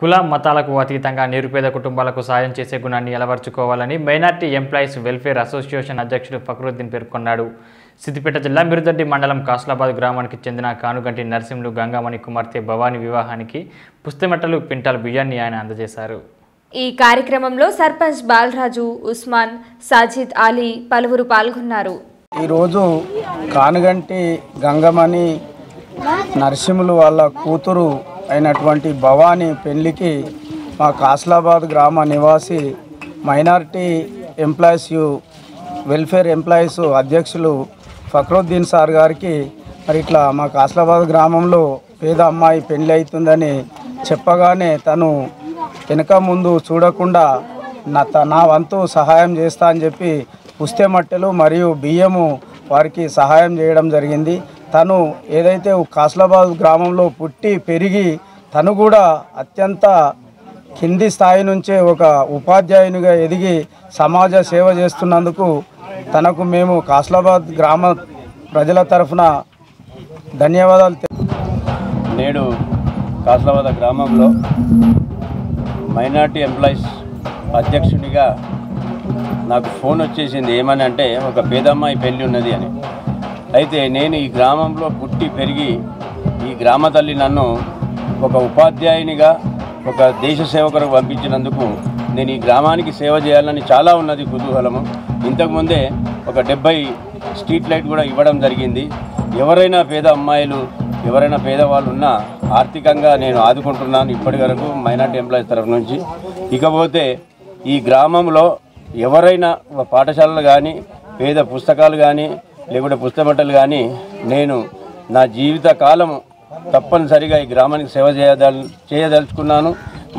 కుల మతాలకు అతీతంగా నిరుపేద కుటుంబాలకు సాయం చేసే గుణాన్ని అలవర్చుకోవాలని మైనార్టీ ఎంప్లాయీస్ వెల్ఫేర్ అసోసియేషన్ అధ్యక్షుడు ఫక్రుద్దీన్ పేర్కొన్నాడు. సిద్దిపేట జిల్లా మిరుదొడ్డి మండలం కాస్లాబాద్ గ్రామానికి చెందిన కానుగంటి నరసింహులు గంగామణి కుమార్తె భవాని వివాహానికి పుస్తమెట్టలు క్వింటాల్ బియ్యాన్ని ఆయన అందజేశారు. ఈ కార్యక్రమంలో సర్పంచ్ బాలరాజు ఉస్మాన్ సాజిద్ అలీ పలువురు పాల్గొన్నారు. ఈరోజు కానుగంటి గంగమణి నరసింహులు వాళ్ళ కూతురు అయినటువంటి భవానీ పెళ్ళికి మా కాస్లాబాద్ గ్రామ నివాసి మైనారిటీ ఎంప్లాయీస్ యు- వెల్ఫేర్ ఎంప్లాయీస్ అధ్యక్షులు ఫక్రుద్దీన్ సార్ గారికి మరి ఇట్లా మా కాస్లాబాద్ గ్రామంలో పేద అమ్మాయి పెళ్ళి అవుతుందని చెప్పగానే తను వెనక ముందు చూడకుండా నా త- నా వంతు సహాయం చేస్తా అని చెప్పి పుస్తె మట్టెలు మరియు బియ్యము వారికి సహాయం చేయడం జరిగింది. తను ఏదైతే కాస్లాబాద్ గ్రామంలో పుట్టి పెరిగి తను కూడా అత్యంత కింది స్థాయి నుంచే ఒక ఉపాధ్యాయునిగా ఎదిగి సమాజ సేవ చేస్తున్నందుకు తనకు మేము కాస్లాబాద్ గ్రామ ప్రజల తరఫున ధన్యవాదాలు నేడు కాస్లాబాద్ గ్రామంలో మైనార్టీ ఎంప్లాయీస్ అధ్యక్షునిగా నాకు ఫోన్ వచ్చేసింది. ఏమని అంటే ఒక పేదమ్మాయి పెళ్ళి ఉన్నది అని. అయితే నేను ఈ గ్రామంలో పుట్టి పెరిగి ఈ గ్రామ తల్లి నన్ను ఒక ఉపాధ్యాయునిగా ఒక దేశ సేవకులకు పంపించినందుకు నేను ఈ గ్రామానికి సేవ చేయాలని చాలా ఉన్నది కుతూహలము. ఇంతకుముందే ఒక డెబ్బై స్ట్రీట్ లైట్ కూడా ఇవ్వడం జరిగింది. ఎవరైనా పేద అమ్మాయిలు ఎవరైనా పేదవాళ్ళు ఉన్నా ఆర్థికంగా నేను ఆదుకుంటున్నాను ఇప్పటి వరకు మైనార్టీ ఎంప్లాయీస్ తరఫు నుంచి. ఇకపోతే ఈ గ్రామంలో ఎవరైనా పాఠశాలలు కానీ పేద పుస్తకాలు కానీ లేకుంటే పుస్తకమట్టలు కానీ నేను నా జీవిత కాలము తప్పనిసరిగా ఈ గ్రామానికి సేవ చేయదల్ చేయదలుచుకున్నాను.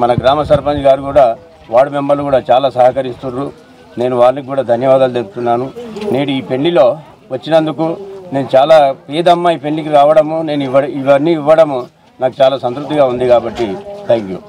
మన గ్రామ సర్పంచ్ గారు కూడా వార్డు మెంబర్లు కూడా చాలా సహకరిస్తున్నారు నేను వారికి కూడా ధన్యవాదాలు తెలుపుతున్నాను. నేడు ఈ పెళ్ళిలో వచ్చినందుకు నేను చాలా పేద ఈ పెళ్ళికి రావడము నేను ఇవ్వ ఇవన్నీ ఇవ్వడము నాకు చాలా సంతృప్తిగా ఉంది కాబట్టి థ్యాంక్ యూ.